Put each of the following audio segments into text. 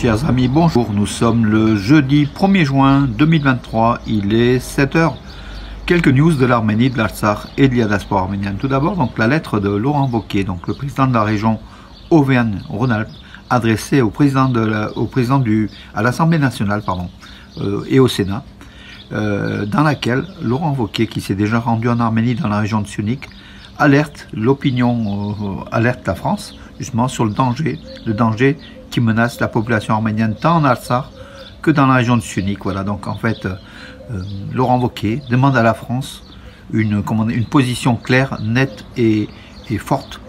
Chers amis, bonjour. Nous sommes le jeudi 1er juin 2023. Il est 7h. Quelques news de l'Arménie, de l'Artsakh et de la diaspora arménienne. Tout d'abord, donc la lettre de Laurent Wauquiez, donc le président de la région Auvergne-Rhône-Alpes, adressée au président du, à l'Assemblée nationale, pardon, euh, et au Sénat, euh, dans laquelle Laurent Wauquiez, qui s'est déjà rendu en Arménie dans la région de Sunik, alerte l'opinion, euh, alerte la France justement sur le danger, le danger qui menace la population arménienne tant en Artsakh que dans la région de Sunik. Voilà, donc en fait, euh, euh, Laurent Wauquiez demande à la France une, position claire, nette et, forte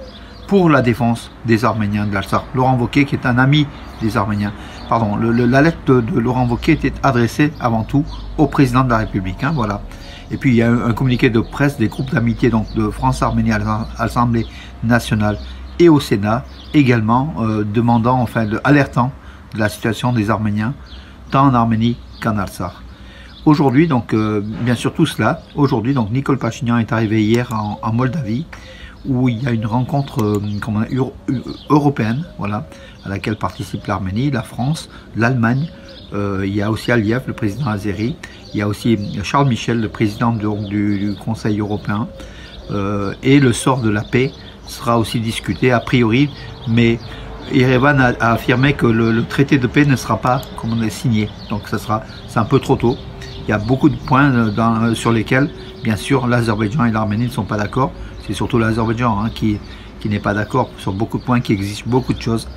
pour la défense des Arméniens de l'Artsakh. Laurent Wauquiez, qui est un ami des Arméniens, pardon, la lettre de, Laurent Wauquiez était adressée avant tout au président de la République. Hein, voilà. Et puis il y a un, communiqué de presse des groupes d'amitié donc de France-Arménie à l'Assemblée nationale et au Sénat également euh, demandant, enfin de, alertant de la situation des Arméniens, tant en Arménie qu'en Artsakh. Aujourd'hui, donc, euh, bien sûr, tout cela, aujourd'hui, donc, Nicole Pachignan est arrivé hier en, Moldavie, où il y a une rencontre euh, européenne, voilà, à laquelle participe l'Arménie, la France, l'Allemagne, il y a aussi Aliyev, le président azéri, il y a aussi Charles Michel, le président du, Conseil européen, et le sort de la paix sera aussi discuté a priori, mais Erevan a, affirmé que le, traité de paix ne sera pas, comme on est signé, donc ça sera, c'est un peu trop tôt. Il y a beaucoup de points euh, dans, sur lesquels, bien sûr, l'Azerbaïdjan et l'Arménie ne sont pas d'accord. C'est surtout l'Azerbaïdjan hein, qui, n'est pas d'accord sur beaucoup de points, qui existe beaucoup de choses.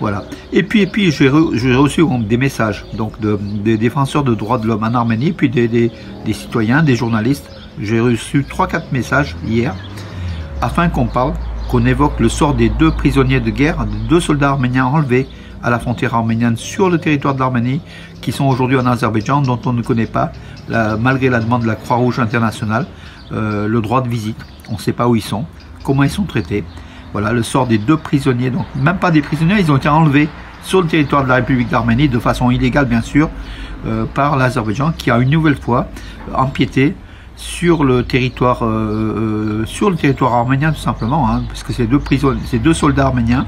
Voilà. Et puis, et puis j'ai reçu des messages donc de, des défenseurs de droits de l'homme en Arménie, puis des, des, des citoyens, des journalistes. J'ai reçu 3-4 messages hier afin qu'on parle, qu'on évoque le sort des deux prisonniers de guerre, des deux soldats arméniens enlevés à la frontière arménienne sur le territoire de l'Arménie, qui sont aujourd'hui en Azerbaïdjan, dont on ne connaît pas, malgré la demande de la Croix-Rouge internationale, euh, le droit de visite. On ne sait pas où ils sont, comment ils sont traités. Voilà le sort des deux prisonniers, donc même pas des prisonniers, ils ont été enlevés sur le territoire de la République d'Arménie, de façon illégale bien sûr, euh, par l'Azerbaïdjan, qui a une nouvelle fois empiété sur le territoire, euh, euh, sur le territoire arménien tout simplement, hein, parce que ces deux prisonniers, ces deux soldats arméniens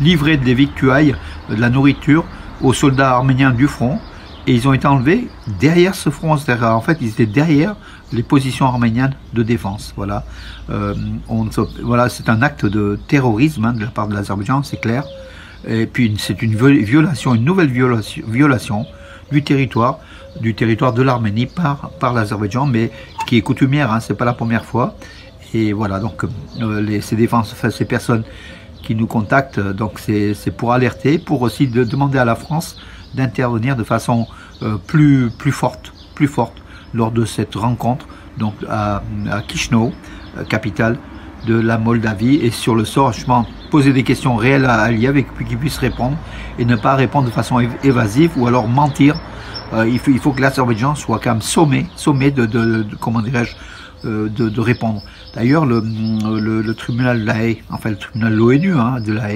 livraient des victuailles, de la nourriture aux soldats arméniens du front, et ils ont été enlevés derrière ce front. En fait, ils étaient derrière les positions arméniennes de défense. Voilà, euh, voilà, c'est un acte de terrorisme hein, de la part de l'Azerbaïdjan, c'est clair. Et puis c'est une violation, une nouvelle violation du territoire, du territoire de l'Arménie par, par l'Azerbaïdjan, mais qui est coutumière, hein, c'est pas la première fois. Et voilà, donc euh, ces défenses, enfin, ces personnes qui nous contactent, donc c'est pour alerter, pour aussi de, demander à la France d'intervenir de façon euh, plus, plus forte, plus forte lors de cette rencontre, donc à, à Chisinau, euh, capitale de la Moldavie, et sur le sort, je poser des questions réelles à Aliyev et qu'il puisse répondre, et ne pas répondre de façon évasive ou alors mentir euh, il, faut, il, faut, que l'Azerbaïdjan soit quand même sommé, sommé de, de, de comment dirais-je, euh, de, de, répondre. D'ailleurs, le, le, tribunal de la enfin le tribunal de l'ONU hein, de la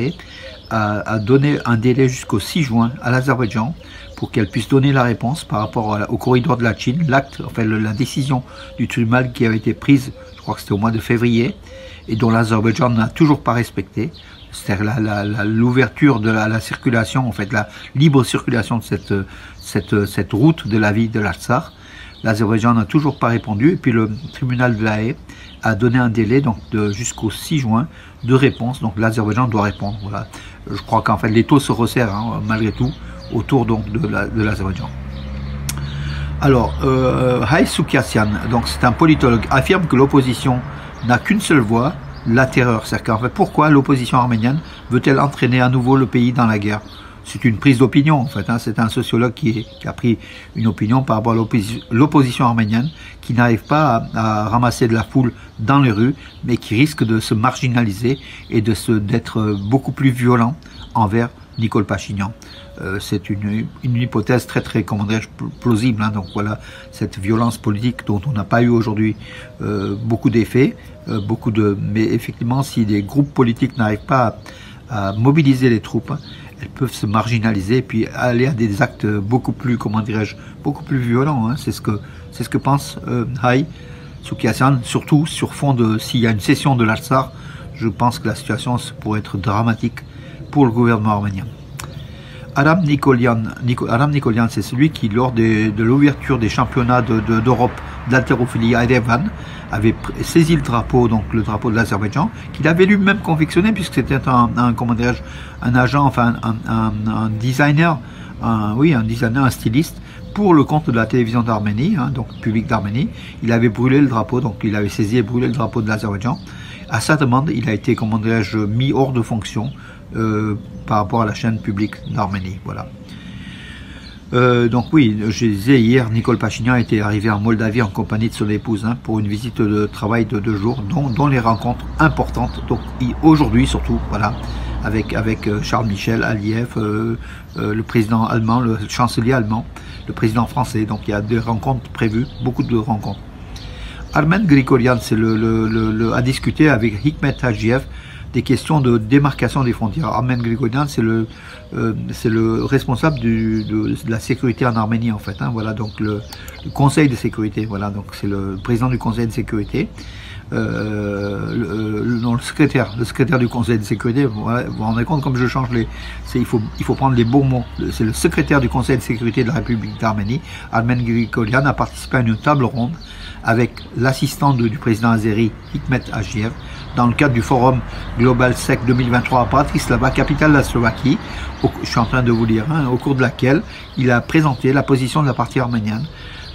a, a, donné un délai jusqu'au 6 juin à l'Azerbaïdjan pour qu'elle puisse donner la réponse par rapport au corridor de la Chine, l'acte, enfin la décision du tribunal qui avait été prise, je crois que c'était au mois de février, et dont l'Azerbaïdjan n'a toujours pas respecté c'est-à-dire l'ouverture de la, circulation, en fait, la libre circulation de cette, route de la ville de l'Artsakh. L'Azerbaïdjan n'a toujours pas répondu, et puis le tribunal de la Haye a donné un délai jusqu'au 6 juin de réponse. Donc l'Azerbaïdjan doit répondre. Voilà. Je crois qu'en fait les taux se resserrent hein, malgré tout autour donc de l'Azerbaïdjan. Alors, euh, Soukiasian, donc c'est un politologue, affirme que l'opposition n'a qu'une seule voie, la terreur. C'est-à-dire qu'en fait, pourquoi l'opposition arménienne veut-elle entraîner à nouveau le pays dans la guerre? C'est une prise d'opinion, en fait. Hein. C'est un sociologue qui, a pris une opinion par rapport à l'opposition arménienne, qui n'arrive pas à, ramasser de la foule dans les rues, mais qui risque de se marginaliser et d'être beaucoup plus violent envers Nicole Pachignan. Euh, c'est une, hypothèse très très plausible. Hein. donc voilà cette violence politique dont on n'a pas eu aujourd'hui euh, beaucoup d'effets, euh, beaucoup de. Mais effectivement, si des groupes politiques n'arrivent pas à, mobiliser les troupes, elles peuvent se marginaliser et puis aller à des actes beaucoup plus comment dirais-je beaucoup plus violents. Hein. c'est ce que c'est ce que pense Haï Soukiasian, surtout sur fond de s'il y a une cession de l'Alsar, je pense que la situation pourrait être dramatique pour le gouvernement arménien. Aram Nikolian, Aram Nikolian c'est celui qui, lors de l'ouverture des championnats d'Europe de, à Erevan, avait saisi le drapeau, donc le drapeau de l'Azerbaïdjan, qu'il avait lui-même confectionné, puisque c'était un, un, un agent, enfin un, designer, oui, un designer, un styliste, pour le compte de la télévision d'Arménie, hein, donc public d'Arménie. Il avait brûlé le drapeau, donc il avait saisi et brûlé le drapeau de l'Azerbaïdjan. À sa demande, il a été, comment dirais-je, mis hors de fonction par rapport à la chaîne publique d'Arménie. Voilà. Euh, donc oui, je disais hier, Nicole Pachinian était arrivé en Moldavie en compagnie de son épouse hein, pour une visite de travail de deux jours, dont, les rencontres importantes. Donc aujourd'hui surtout, voilà, avec avec euh, Charles Michel, Aliyev, le président allemand, le chancelier allemand, le président français. Donc il y a des rencontres prévues, beaucoup de rencontres. Armen Grigorian c'est le, a discuté avec Hikmet Hajiev des questions de démarcation des frontières. Armen Grigorian, c'est le, euh, le responsable du, de, la sécurité en Arménie en fait. Hein. voilà donc le, Conseil de sécurité. Voilà donc c'est le président du Conseil de sécurité. Euh, le, non, le, secrétaire, le secrétaire du Conseil de sécurité, vous vous rendez compte comme je change les, il faut, il faut prendre les bons mots. C'est le secrétaire du Conseil de sécurité de la République d'Arménie, Armen Grigorian, a participé à une table ronde avec l'assistant du président azéri, Hikmet Agiev, dans le cadre du forum Global Sec 2023 à Bratislava, capitale de la Slovaquie, je suis en train de vous lire, hein, au cours de laquelle il a présenté la position de la partie arménienne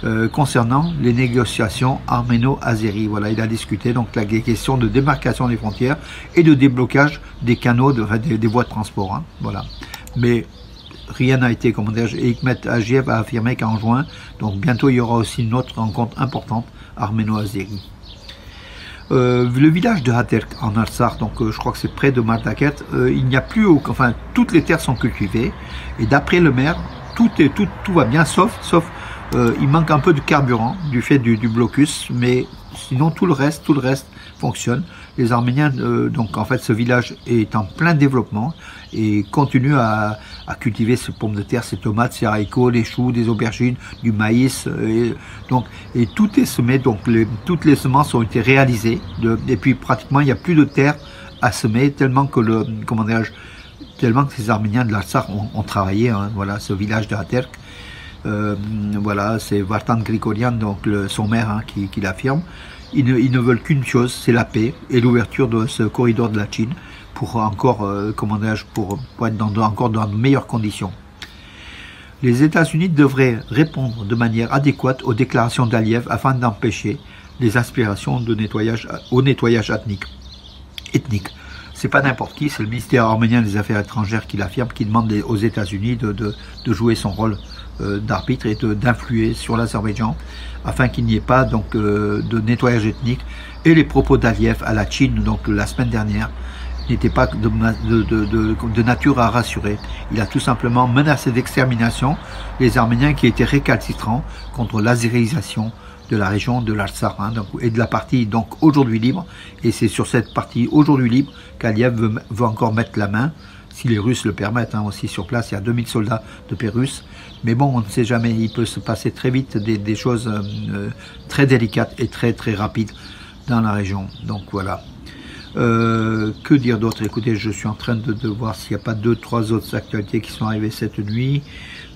euh, concernant les négociations arméno-azéries. Voilà, il a discuté donc la question de démarcation des frontières et de déblocage des canaux, de, des, voies de transport. Hein, voilà. Mais rien n'a été commandé. Hikmet Agiev a affirmé qu'en juin, donc bientôt il y aura aussi une autre rencontre importante arméno-azérie. Euh, le village de Haterk en Artsakh, donc euh, je crois que c'est près de Mardaket, il n'y a plus, enfin toutes les terres sont cultivées et d'après le maire, tout, est, tout, tout va bien sauf, sauf euh, il manque un peu de carburant du fait du, blocus, mais sinon tout le reste, tout le reste Les Arméniens, euh, donc en fait, ce village est en plein développement et continue à, cultiver ces pommes de terre, ces tomates, ces haricots, les choux, des aubergines, du maïs. Euh, et, tout est semé, donc toutes les semences ont été réalisées. et puis pratiquement, il n'y a plus de terre à semer tellement que le, tellement que ces Arméniens de l'Alsace ont, travaillé. Hein, voilà, ce village de Haterk euh, voilà, c'est Vartan Grigorian, donc son maire, hein, qui, l'affirme. Ils ne, veulent qu'une chose, c'est la paix et l'ouverture de ce corridor de la Chine pour encore, euh, pour, être dans, encore dans de meilleures conditions. Les États-Unis devraient répondre de manière adéquate aux déclarations d'Aliyev afin d'empêcher les aspirations de nettoyage, au nettoyage ethnique. ethnique. C'est pas n'importe qui, c'est le ministère arménien des Affaires étrangères qui l'affirme, qui demande aux États-Unis de, jouer son rôle d'arbitre et d'influer sur l'Azerbaïdjan afin qu'il n'y ait pas donc euh, de nettoyage ethnique. Et les propos d'Aliyev à la Chine, donc la semaine dernière, n'étaient pas de, nature à rassurer. Il a tout simplement menacé d'extermination les Arméniens qui étaient récalcitrants contre l'azérisation de la région de l'Artsakh et de la partie donc aujourd'hui libre. Et c'est sur cette partie aujourd'hui libre qu'Aliyev veut, encore mettre la main si les Russes le permettent, hein, aussi sur place, il y a 2000 soldats de paix russes. Mais bon, on ne sait jamais, il peut se passer très vite des, choses euh, euh, très délicates et très très rapides dans la région. Donc voilà. Euh, que dire d'autre? Écoutez, je suis en train de, voir s'il n'y a pas deux, trois autres actualités qui sont arrivées cette nuit.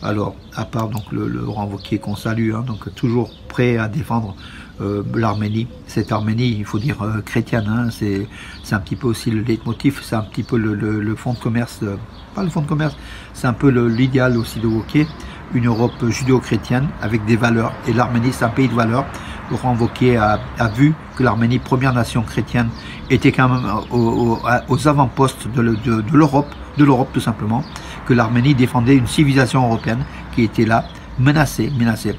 Alors, à part donc le, le Laurent qu'on salue, hein, donc toujours prêt à défendre euh, l'Arménie. Cette Arménie, il faut dire euh, chrétienne, hein, c'est un petit peu aussi le leitmotiv, c'est un petit peu le, le, fond de commerce, euh, pas le fond de commerce, c'est un peu l'idéal aussi de Wauquiez, une Europe judéo-chrétienne avec des valeurs. Et l'Arménie, c'est un pays de valeurs. Laurent Wauquiez a, a vu que l'Arménie, première nation chrétienne, était quand même aux avant-postes de, de, de l'Europe, de l'Europe tout simplement, que l'Arménie défendait une civilisation européenne qui était là, menacée, menacée.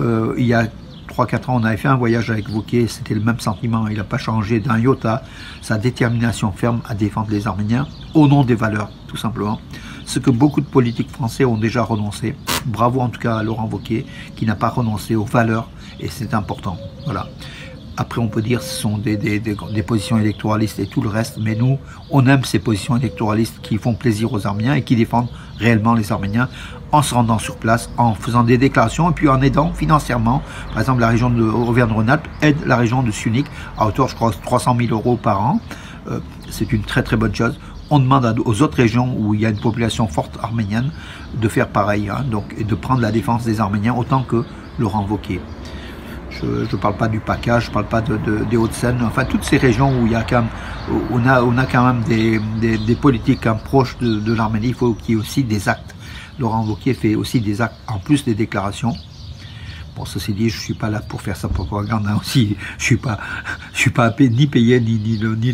Euh, il y a 3-4 ans, on avait fait un voyage avec Wauquiez, c'était le même sentiment, il n'a pas changé d'un iota, sa détermination ferme à défendre les Arméniens au nom des valeurs, tout simplement. Ce que beaucoup de politiques français ont déjà renoncé. Bravo en tout cas à Laurent Wauquiez, qui n'a pas renoncé aux valeurs, et c'est important. Voilà. Après, on peut dire que ce sont des, positions électoralistes et tout le reste, mais nous, on aime ces positions électoralistes qui font plaisir aux Arméniens et qui défendent réellement les Arméniens en se rendant sur place, en faisant des déclarations et puis en aidant financièrement. Par exemple, la région de Auvergne-Rhône-Alpes aide la région de Sunic à hauteur, je crois, de 300 000 euros par an. Euh, c'est une très très bonne chose. on demande aux autres régions où il y a une population forte arménienne de faire pareil, hein, donc, et de prendre la défense des Arméniens autant que Laurent Wauquiez. Je ne parle pas du PACA, je ne parle pas de, des Hauts-de-Seine, enfin toutes ces régions où il y a quand même, on a, on a quand même des, politiques proches de, l'Arménie, il faut qu'il y ait aussi des actes. Laurent Wauquiez fait aussi des actes en plus des déclarations. Bon, ceci dit, je ne suis pas là pour faire sa propagande hein, aussi. Je suis pas, je suis pas ni payé ni, le ni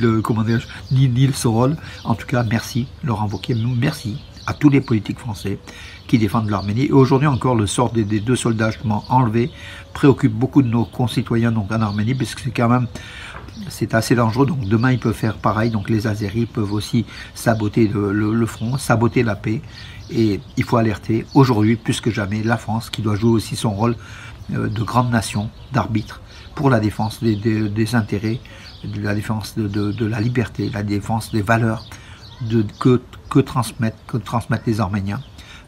ni ni le Sorol. En tout cas, merci Laurent Wauquiez, merci à tous les politiques français qui défendent l'Arménie. Et aujourd'hui encore, le sort des, deux soldats enlevés préoccupe beaucoup de nos concitoyens en Arménie, puisque c'est quand même c'est assez dangereux. Donc demain, ils peuvent faire pareil. Donc les Azéris peuvent aussi saboter le, front, saboter la paix. Et il faut alerter aujourd'hui, plus que jamais, la France qui doit jouer aussi son rôle euh, de grande nation, d'arbitre, pour la défense des, intérêts, de la défense de, la liberté, la défense des valeurs de, que, que, transmettent, que transmettent les Arméniens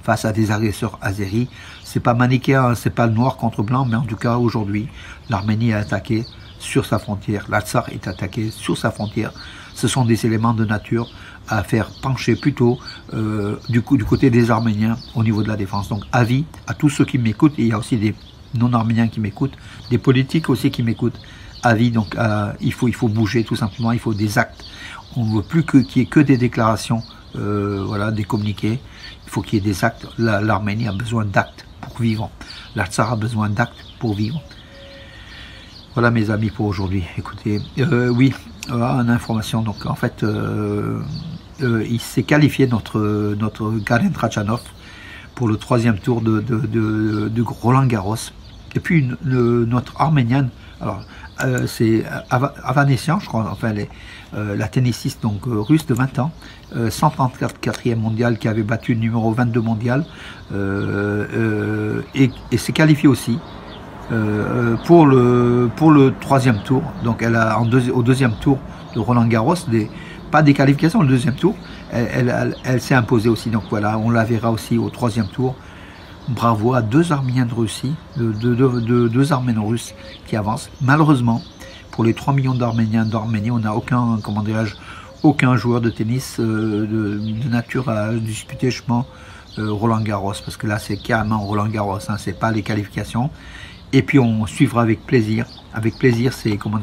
face à des agresseurs azéris. C'est pas manichéen, c'est pas noir contre blanc, mais en tout cas aujourd'hui, l'Arménie est attaquée sur sa frontière, l'Atsar est attaqué sur sa frontière. Ce sont des éléments de nature à faire pencher plutôt euh, du, coup, du côté des Arméniens au niveau de la défense. Donc avis à tous ceux qui m'écoutent, il y a aussi des non-arméniens qui m'écoutent, des politiques aussi qui m'écoutent. Avis, donc euh, il, faut, il faut bouger tout simplement, il faut des actes. On ne veut plus qu'il n'y ait que des déclarations, euh, voilà, des communiqués. Il faut qu'il y ait des actes. L'Arménie a besoin d'actes pour vivre. L'Artsar a besoin d'actes pour vivre. Voilà mes amis pour aujourd'hui. Écoutez, euh, oui, une information. Donc en fait, il s'est qualifié notre notre Garen Trachanov pour le troisième tour de, de, de Roland Garros. Et puis notre arménienne, alors euh, c'est Avanessian, je crois, enfin euh, la tennisiste donc euh, russe de 20 ans, 134e mondial qui avait battu le numéro 22 mondial et, s'est qualifiée aussi pour le pour le troisième tour. Donc elle a en au deuxième tour de Roland Garros pas des qualifications, le deuxième tour, elle, elle s'est imposée aussi. Donc voilà, on la verra aussi au troisième tour bravo à deux Arméniens de Russie, de, deux Arméniens russes qui avancent. Malheureusement, pour les 3 millions d'Arméniens d'Arménie, on n'a aucun, comment aucun joueur de tennis euh, de, nature à disputer justement euh, Roland Garros, parce que là c'est carrément Roland Garros, hein, c'est pas les qualifications. Et puis on suivra avec plaisir, avec plaisir ces, comment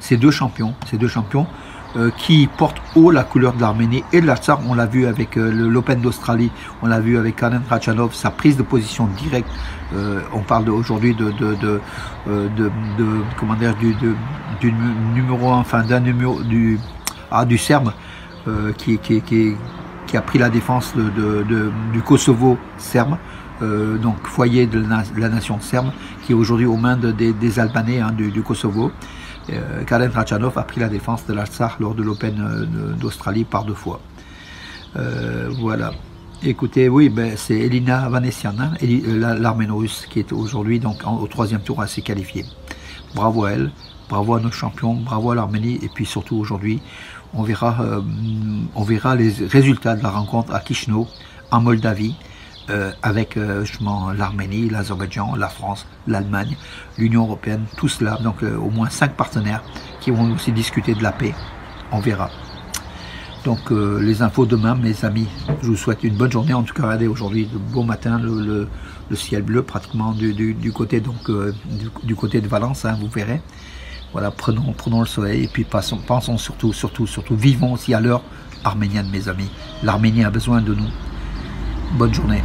ces deux champions, ces deux champions. Euh, qui porte haut la couleur de l'Arménie et de l'Artsar. On l'a vu avec euh, l'Open d'Australie, on l'a vu avec Karen Rachanov, sa prise de position directe. Euh, on parle aujourd'hui de, de, de, de, comment dire, du, du numéro enfin d'un numéro du, ah, du Serbe qui, qui, qui, qui, a pris la défense du Kosovo serbe. donc foyer de la, nation serbe, qui est aujourd'hui aux mains des, Albanais hein, du, du Kosovo. Euh, Karen Rachanov a pris la défense de l'Alsar lors de l'Open euh, d'Australie par deux fois. Euh, voilà. Écoutez, oui, ben, c'est Elina Vanessian, l'armée russe, qui est aujourd'hui donc au troisième tour assez qualifiée. Bravo à elle, bravo à nos champions, bravo à l'Arménie, et puis surtout aujourd'hui, on verra, on verra les résultats de la rencontre à Chisinau, en Moldavie. Euh, avec euh, l'Arménie, l'Azerbaïdjan, la France, l'Allemagne, l'Union Européenne, tout cela, donc euh, au moins cinq partenaires qui vont aussi discuter de la paix. On verra. Donc les infos demain, mes amis. Je vous souhaite une bonne journée. En tout cas, regardez aujourd'hui de beau matin, le, ciel bleu pratiquement du, côté donc du, côté de Valence, hein, vous verrez. Voilà, prenons, le soleil et puis pensons surtout, surtout, surtout, vivons aussi à l'heure arménienne, mes amis. L'Arménie a besoin de nous. Bonne journée.